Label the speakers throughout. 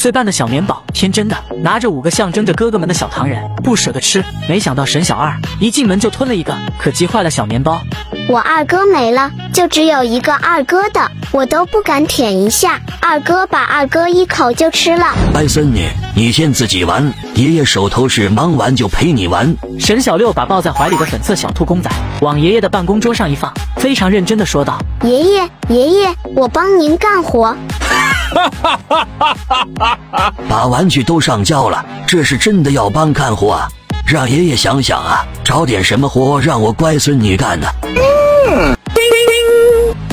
Speaker 1: 岁半的小棉宝天真的拿着五个象征着哥哥们的小糖人，不舍得吃。没想到沈小二一进门就吞了一个，可急坏了小面包。
Speaker 2: 我二哥没了，就只有一个二哥的，我都不敢舔一下。二哥把二哥一口就吃了。
Speaker 3: 乖孙女，你先自己玩，爷爷手头事忙完就陪你玩。
Speaker 1: 沈小六把抱在怀里的粉色小兔公仔往爷爷的办公桌上一放，非常认真的说道：“
Speaker 2: 爷爷，爷爷，我帮您干活。”
Speaker 3: 把玩具都上交了，这是真的要帮干活啊！让爷爷想想啊，找点什么活让我乖孙女干呢？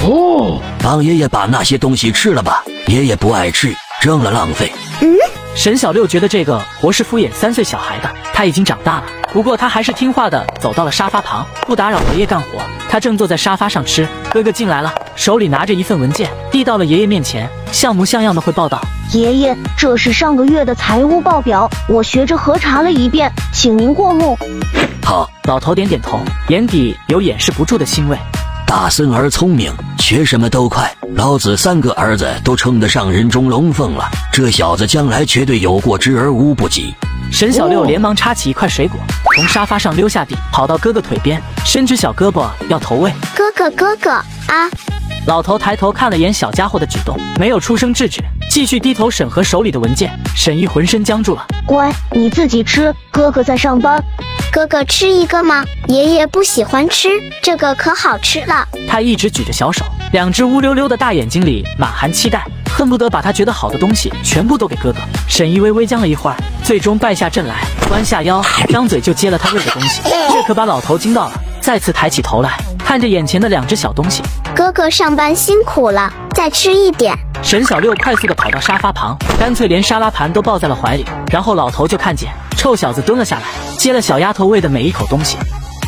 Speaker 3: 哦，帮爷爷把那些东西吃了吧，爷爷不爱吃，扔了浪费。
Speaker 1: 嗯，沈小六觉得这个活是敷衍三岁小孩的，他已经长大了。不过他还是听话的，走到了沙发旁，不打扰爷爷干活。他正坐在沙发上吃，哥哥进来了，手里拿着一份文件，递到了爷爷面前，像模像样的汇报道：“
Speaker 4: 爷爷，这是上个月的财务报表，我学着核查了一遍，请您过目。”
Speaker 3: 好，
Speaker 1: 老头点点头，眼底有掩饰不住的欣慰。
Speaker 3: 大孙儿聪明，学什么都快，老子三个儿子都称得上人中龙凤了，这小子将来绝对有过之而无不及。
Speaker 1: 沈小六连忙插起一块水果，从沙发上溜下地，跑到哥哥腿边，伸直小胳膊要投喂。
Speaker 2: 哥哥，哥哥啊！
Speaker 1: 老头抬头看了眼小家伙的举动，没有出声制止，继续低头审核手里的文件。沈一浑身僵住了。
Speaker 4: 乖，你自己吃，哥哥在上班。
Speaker 2: 哥哥吃一个吗？爷爷不喜欢吃这个，可好吃了。
Speaker 1: 他一直举着小手，两只乌溜溜的大眼睛里满含期待。恨不得把他觉得好的东西全部都给哥哥。沈一微微僵了一会儿，最终败下阵来，弯下腰，张嘴就接了他喂的东西。这可把老头惊到了，再次抬起头来，看着眼前的两只小东西。
Speaker 2: 哥哥上班辛苦了，再吃一点。
Speaker 1: 沈小六快速的跑到沙发旁，干脆连沙拉盘都抱在了怀里。然后老头就看见臭小子蹲了下来，接了小丫头喂的每一口东西。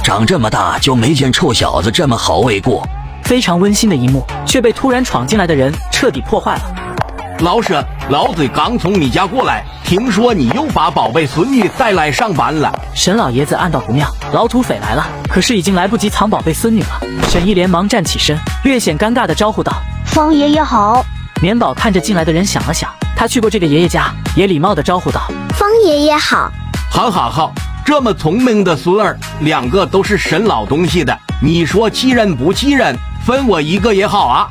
Speaker 3: 长这么大就没见臭小子这么好喂过。
Speaker 1: 非常温馨的一幕，却被突然闯进来的人彻底破坏了。
Speaker 5: 老舍，老嘴刚从你家过来，听说你又把宝贝孙女带来上班了。
Speaker 1: 沈老爷子暗道不妙，老土匪来了，可是已经来不及藏宝贝孙女了。沈毅连忙站起身，略显尴尬的招呼道：“
Speaker 4: 方爷爷好。”
Speaker 1: 棉宝看着进来的人想了想，他去过这个爷爷家，也礼貌的招呼道：“
Speaker 2: 方爷爷好。”
Speaker 5: 好好好，这么聪明的孙儿，两个都是沈老东西的，你说气人不气人？分我一个也好啊！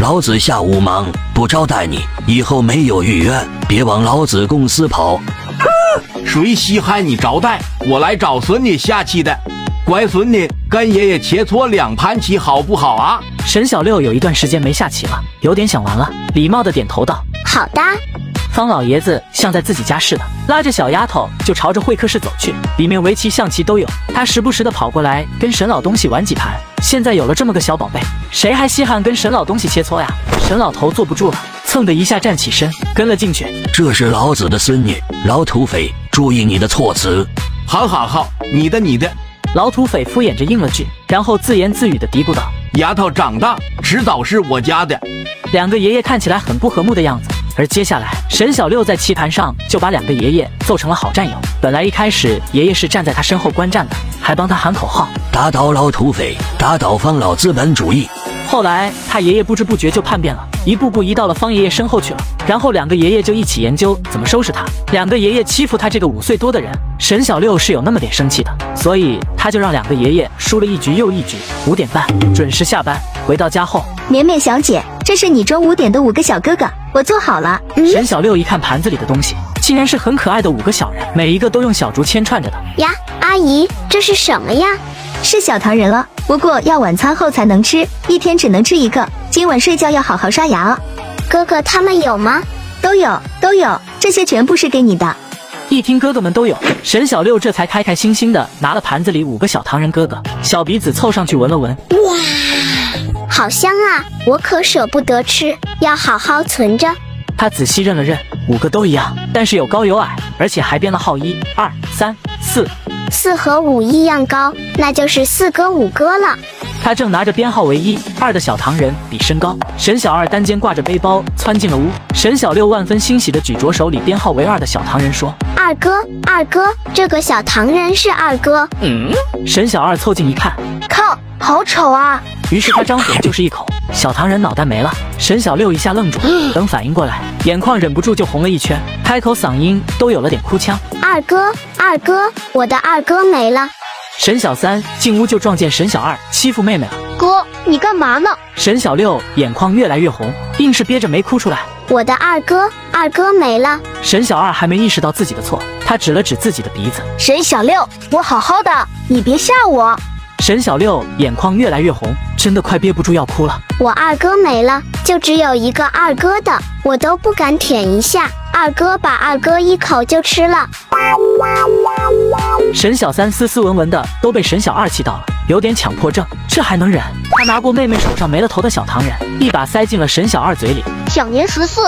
Speaker 3: 老子下午忙，不招待你。以后没有预约，别往老子公司跑。
Speaker 5: 哼，谁稀罕你招待？我来找孙女下棋的，乖孙女，跟爷爷切磋两盘棋好不好啊？
Speaker 1: 沈小六有一段时间没下棋了，有点想玩了，礼貌的点头道：“
Speaker 2: 好的。”
Speaker 1: 方老爷子像在自己家似的，拉着小丫头就朝着会客室走去，里面围棋、象棋都有。他时不时的跑过来跟沈老东西玩几盘。现在有了这么个小宝贝，谁还稀罕跟沈老东西切磋呀？沈老头坐不住了，蹭的一下站起身，跟了进去。
Speaker 3: 这是老子的孙女，老土匪，注意你的措辞。
Speaker 5: 好好好，你的你的。
Speaker 1: 老土匪敷衍着应了句，然后自言自语的嘀咕道：“
Speaker 5: 丫头长大，迟早是我家的。”
Speaker 1: 两个爷爷看起来很不和睦的样子。而接下来，沈小六在棋盘上就把两个爷爷揍成了好战友。本来一开始爷爷是站在他身后观战的，还帮他喊口号：
Speaker 3: 打倒老土匪，打倒方老资本主义。
Speaker 1: 后来他爷爷不知不觉就叛变了，一步步移到了方爷爷身后去了。然后两个爷爷就一起研究怎么收拾他。两个爷爷欺负他这个五岁多的人，沈小六是有那么点生气的，所以他就让两个爷爷输了一局又一局。五点半准时下班，回到家后，
Speaker 6: 绵绵小姐，这是你中午点的五个小哥哥。我做好了。
Speaker 1: 沈小六一看盘子里的东西，竟然是很可爱的五个小人，每一个都用小竹签串着的。
Speaker 2: 呀，阿姨，这是什么呀？
Speaker 6: 是小糖人了，不过要晚餐后才能吃，一天只能吃一个。今晚睡觉要好好刷牙哦。
Speaker 2: 哥哥他们有吗？
Speaker 6: 都有，都有，这些全部是给你的。
Speaker 1: 一听哥哥们都有，沈小六这才开开心心的拿了盘子里五个小糖人哥哥，小鼻子凑上去闻了闻，
Speaker 2: 哇，好香啊！我可舍不得吃，要好好存着。
Speaker 1: 他仔细认了认，五个都一样，但是有高有矮，而且还编了号一二三四，
Speaker 2: 四和五一样高，那就是四哥五哥了。
Speaker 1: 他正拿着编号为一二的小糖人比身高，沈小二单肩挂着背包窜进了屋。沈小六万分欣喜的举着手里编号为二的小糖人说：“
Speaker 2: 二哥，二哥，这个小糖人是二哥。”
Speaker 1: 嗯，沈小二凑近一看，
Speaker 4: 靠，好丑啊！
Speaker 1: 于是他张嘴就是一口，小唐人脑袋没了。沈小六一下愣住，等反应过来，眼眶忍不住就红了一圈，开口嗓音都有了点哭腔。
Speaker 2: 二哥，二哥，我的二哥没了。
Speaker 1: 沈小三进屋就撞见沈小二欺负妹妹了。
Speaker 4: 哥，你干嘛呢？
Speaker 1: 沈小六眼眶越来越红，硬是憋着没哭出来。
Speaker 2: 我的二哥，二哥没了。
Speaker 1: 沈小二还没意识到自己的错，他指了指自己的鼻子。
Speaker 4: 沈小六，我好好的，你别吓我。
Speaker 1: 沈小六眼眶越来越红，真的快憋不住要哭了。
Speaker 2: 我二哥没了，就只有一个二哥的，我都不敢舔一下。二哥把二哥一口就吃了。
Speaker 1: 沈小三斯斯文文的都被沈小二气到了，有点强迫症，这还能忍？他拿过妹妹手上没了头的小糖人，一把塞进了沈小二嘴里。
Speaker 4: 享年十四，